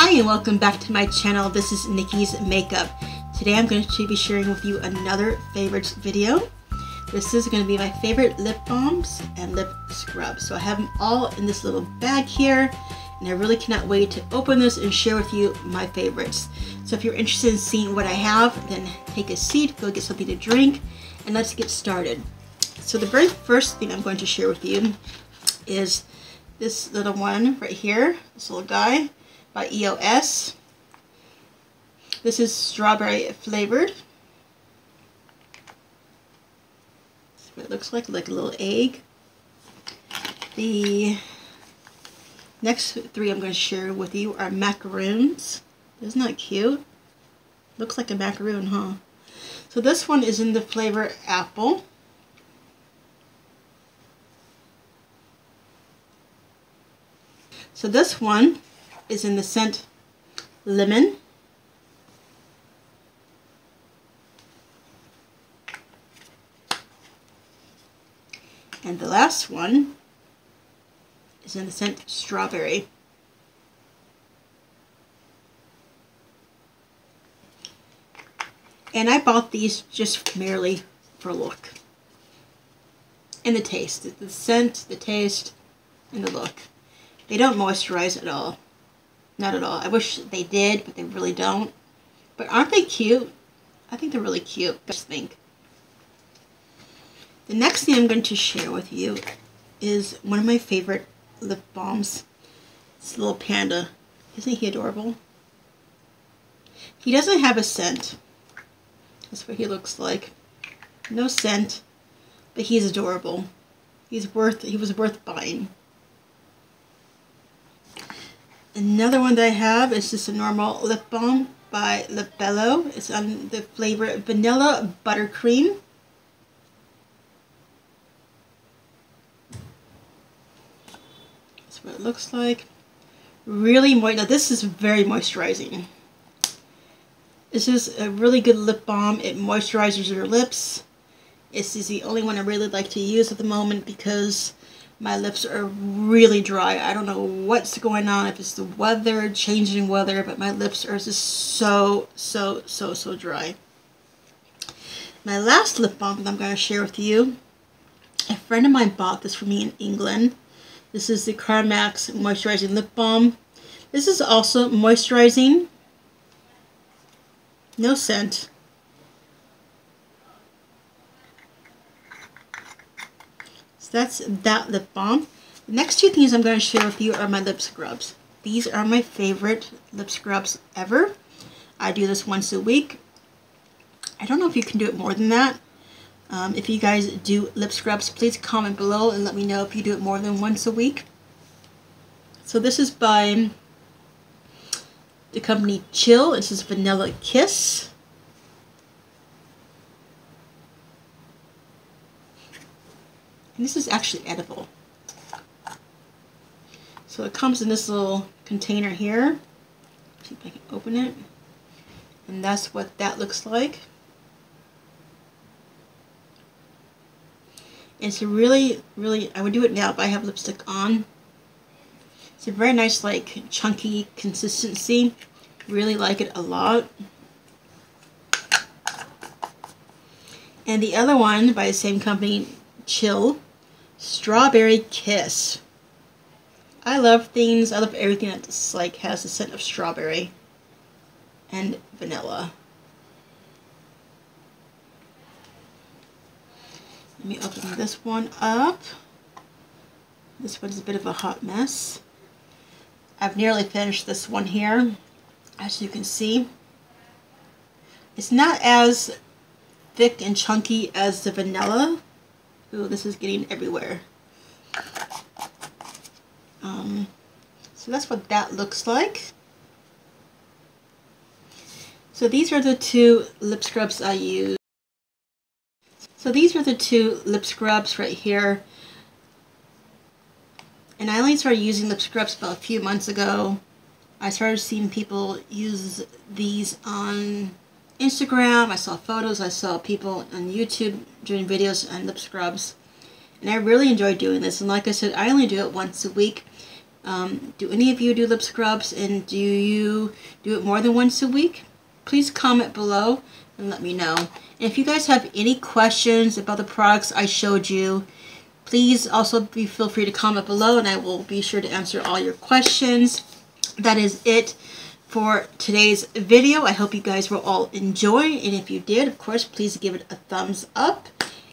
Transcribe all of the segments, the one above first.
Hi and welcome back to my channel. This is Nikki's Makeup. Today I'm going to be sharing with you another favorites video. This is going to be my favorite lip balms and lip scrubs. So I have them all in this little bag here and I really cannot wait to open this and share with you my favorites. So if you're interested in seeing what I have, then take a seat, go get something to drink, and let's get started. So the very first thing I'm going to share with you is this little one right here, this little guy by EOS. This is strawberry flavored. That's what it looks like, like a little egg. The next three I'm going to share with you are macaroons. Isn't that cute? Looks like a macaroon, huh? So this one is in the flavor apple. So this one is in the scent lemon. And the last one is in the scent strawberry. And I bought these just merely for look. And the taste. The scent, the taste, and the look. They don't moisturize at all. Not at all. I wish they did, but they really don't. But aren't they cute? I think they're really cute. Just think. The next thing I'm going to share with you is one of my favorite lip balms. This little panda. Isn't he adorable? He doesn't have a scent. That's what he looks like. No scent, but he's adorable. He's worth, he was worth buying. Another one that I have is just a normal lip balm by Labello. It's on the flavor Vanilla Buttercream. That's what it looks like. Really moist. Now this is very moisturizing. This is a really good lip balm. It moisturizes your lips. This is the only one I really like to use at the moment because my lips are really dry. I don't know what's going on, if it's the weather, changing weather, but my lips are just so, so, so, so dry. My last lip balm that I'm going to share with you, a friend of mine bought this for me in England. This is the Carmex Moisturizing Lip Balm. This is also moisturizing. No scent. So that's that lip balm. The next two things I'm going to share with you are my lip scrubs. These are my favorite lip scrubs ever. I do this once a week. I don't know if you can do it more than that. Um, if you guys do lip scrubs, please comment below and let me know if you do it more than once a week. So this is by the company Chill. This is Vanilla Kiss. And this is actually edible. So it comes in this little container here. See if I can open it. And that's what that looks like. It's a really, really, I would do it now if I have lipstick on. It's a very nice, like, chunky consistency. Really like it a lot. And the other one by the same company, Chill. Strawberry Kiss. I love things, I love everything that's like has a scent of strawberry and vanilla. Let me open this one up. This one's a bit of a hot mess. I've nearly finished this one here, as you can see. It's not as thick and chunky as the vanilla, Ooh, this is getting everywhere. Um, so that's what that looks like. So these are the two lip scrubs I use. So these are the two lip scrubs right here. And I only started using lip scrubs about a few months ago. I started seeing people use these on Instagram, I saw photos, I saw people on YouTube doing videos on lip scrubs. And I really enjoy doing this. And like I said, I only do it once a week. Um, do any of you do lip scrubs and do you do it more than once a week? Please comment below and let me know. And if you guys have any questions about the products I showed you, please also be feel free to comment below and I will be sure to answer all your questions. That is it for today's video. I hope you guys will all enjoy and if you did, of course, please give it a thumbs up.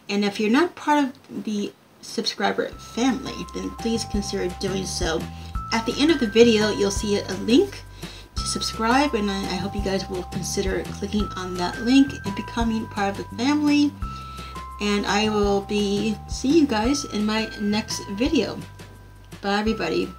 And if you're not part of the subscriber family, then please consider doing so. At the end of the video, you'll see a link to subscribe, and I hope you guys will consider clicking on that link and becoming part of the family. And I will be seeing you guys in my next video. Bye, everybody.